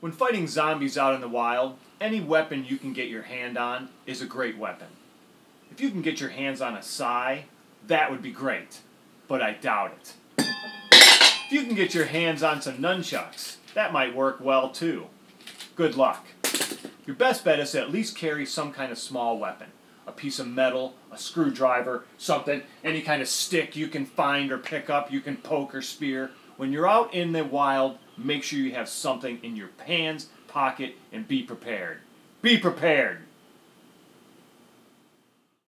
When fighting zombies out in the wild, any weapon you can get your hand on is a great weapon. If you can get your hands on a sai, that would be great, but I doubt it. If you can get your hands on some nunchucks, that might work well too. Good luck. Your best bet is to at least carry some kind of small weapon. A piece of metal, a screwdriver, something, any kind of stick you can find or pick up, you can poke or spear. When you're out in the wild, make sure you have something in your pants, pocket, and be prepared. Be prepared!